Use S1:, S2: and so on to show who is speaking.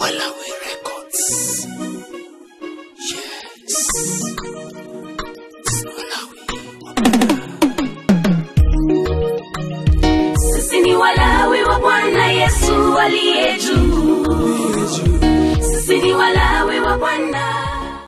S1: Wallaway Records. Yes. Walawi.
S2: Sisi ni Walawi wa Bwana Yesu aliye juu. Sisi ni Walawi wa Bwana